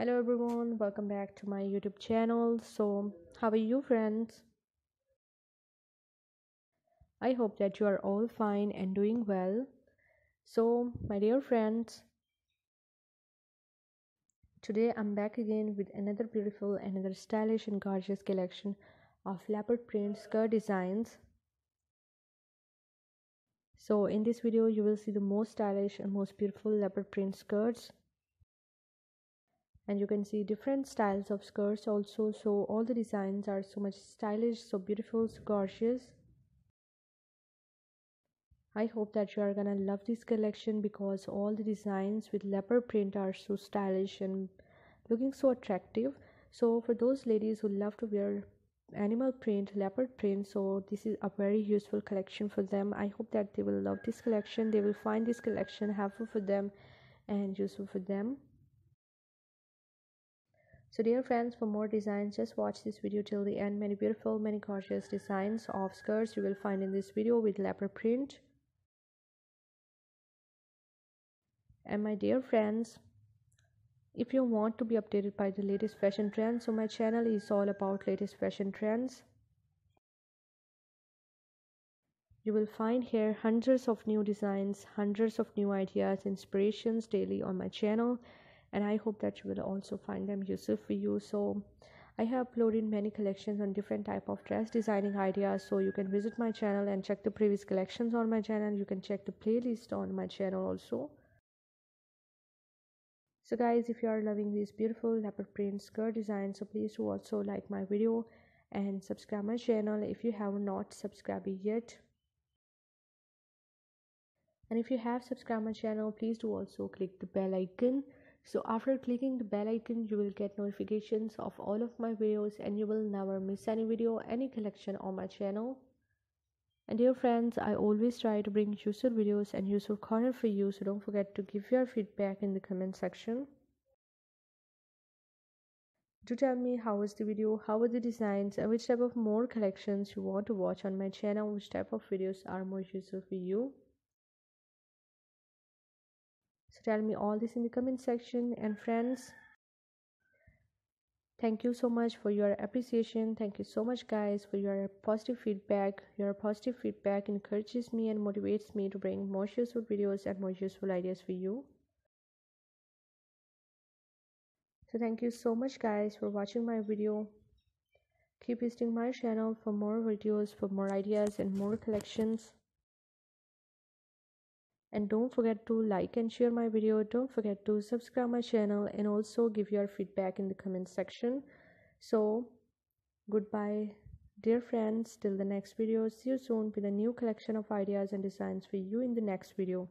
hello everyone. Welcome back to my youtube channel. So how are you friends? I hope that you are all fine and doing well. So my dear friends today i'm back again with another beautiful another stylish and gorgeous collection of leopard print skirt designs. So in this video you will see the most stylish and most beautiful leopard print skirts and you can see different styles of skirts also. So all the designs are so much stylish so beautiful so gorgeous. I hope that you are gonna love this collection because all the designs with leopard print are so stylish and looking so attractive. So for those ladies who love to wear animal print leopard print so this is a very useful collection for them. I hope that they will love this collection. They will find this collection helpful for them and useful for them so dear friends for more designs just watch this video till the end. Many beautiful many gorgeous designs of skirts you will find in this video with leopard print. And my dear friends if you want to be updated by the latest fashion trends so my channel is all about latest fashion trends. You will find here hundreds of new designs hundreds of new ideas inspirations daily on my channel and i hope that you will also find them useful for you. So i have uploaded many collections on different type of dress designing ideas. So you can visit my channel and check the previous collections on my channel. You can check the playlist on my channel also. So guys if you are loving these beautiful leopard print skirt designs so please do also like my video and subscribe my channel if you have not subscribed yet. And if you have subscribed my channel please do also click the bell icon so after clicking the bell icon you will get notifications of all of my videos and you will never miss any video any collection on my channel. And dear friends i always try to bring useful videos and useful content for you. So don't forget to give your feedback in the comment section. Do tell me how was the video? How were the designs? And which type of more collections you want to watch on my channel? Which type of videos are more useful for you so tell me all this in the comment section. And friends thank you so much for your appreciation. Thank you so much guys for your positive feedback. Your positive feedback encourages me and motivates me to bring more useful videos and more useful ideas for you. So thank you so much guys for watching my video. Keep visiting my channel for more videos for more ideas and more collections and don't forget to like and share my video. Don't forget to subscribe my channel and also give your feedback in the comment section. So goodbye dear friends. Till the next video. See you soon with a new collection of ideas and designs for you in the next video